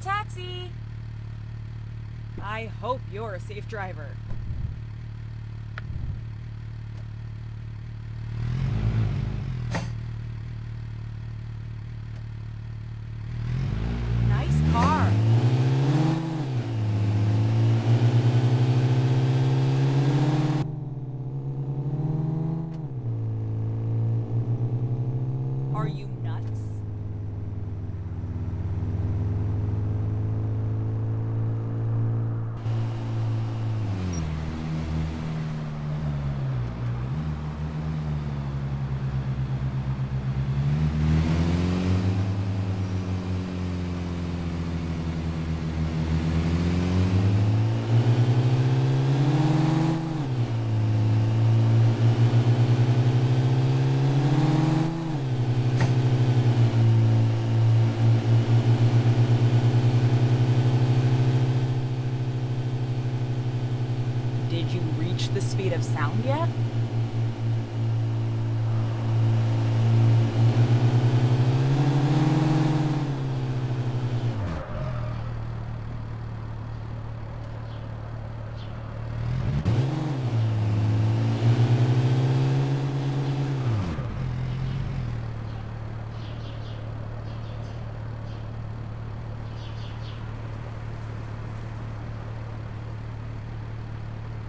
taxi! I hope you're a safe driver. Nice car. Are you the speed of sound yet?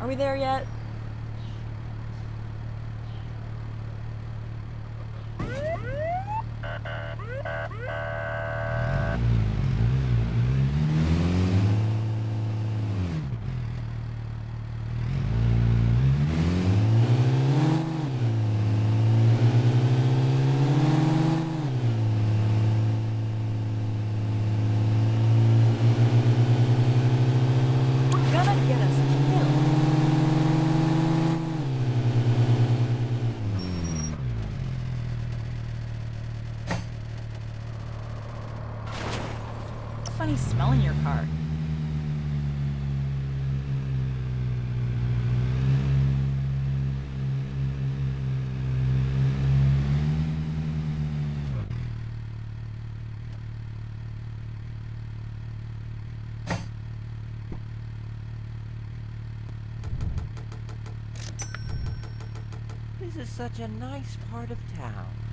Are we there yet? Funny smell in your car. This is such a nice part of town.